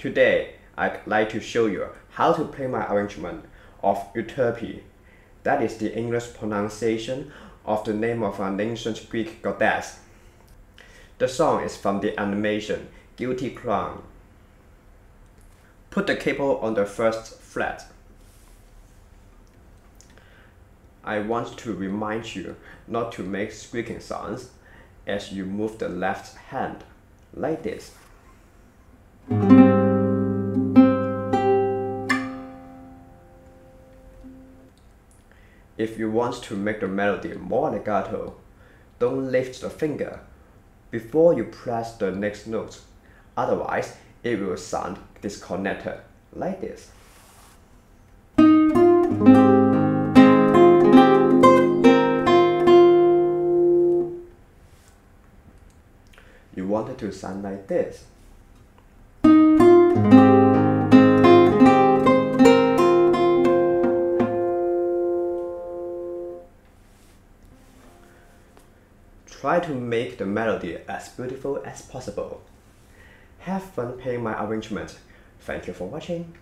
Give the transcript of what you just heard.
Today, I'd like to show you how to play my arrangement of Euterpe. That is the English pronunciation of the name of an ancient Greek goddess. The song is from the animation Guilty Crown. Put the capo on the first fret. I want to remind you not to make squeaking sounds as you move the left hand, like this. If you want to make the melody more legato, don't lift the finger before you press the next note, otherwise it will sound disconnected, like this. You want it to sound like this. Try to make the melody as beautiful as possible. Have fun playing my arrangement. Thank you for watching.